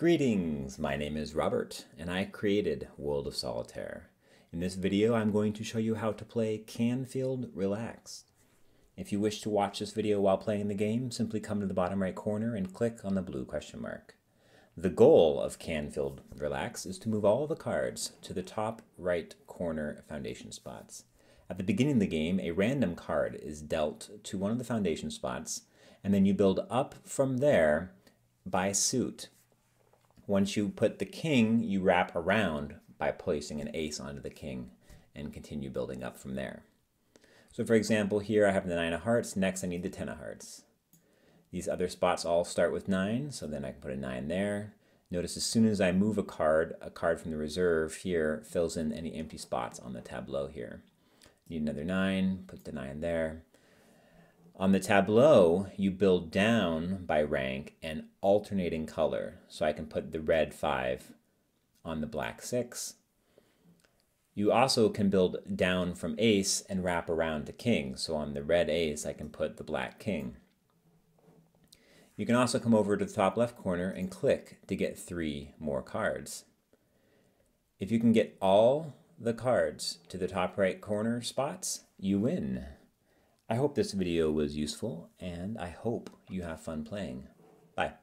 Greetings, my name is Robert, and I created World of Solitaire. In this video, I'm going to show you how to play Canfield Relaxed. If you wish to watch this video while playing the game, simply come to the bottom right corner and click on the blue question mark. The goal of Canfield Relax is to move all the cards to the top right corner foundation spots. At the beginning of the game, a random card is dealt to one of the foundation spots, and then you build up from there by suit. Once you put the king, you wrap around by placing an ace onto the king and continue building up from there. So for example, here I have the nine of hearts, next I need the ten of hearts. These other spots all start with nine, so then I can put a nine there. Notice as soon as I move a card, a card from the reserve here fills in any empty spots on the tableau here. Need another nine, put the nine there. On the tableau, you build down by rank and alternating color. So I can put the red 5 on the black 6. You also can build down from ace and wrap around to king. So on the red ace, I can put the black king. You can also come over to the top left corner and click to get three more cards. If you can get all the cards to the top right corner spots, you win. I hope this video was useful, and I hope you have fun playing. Bye.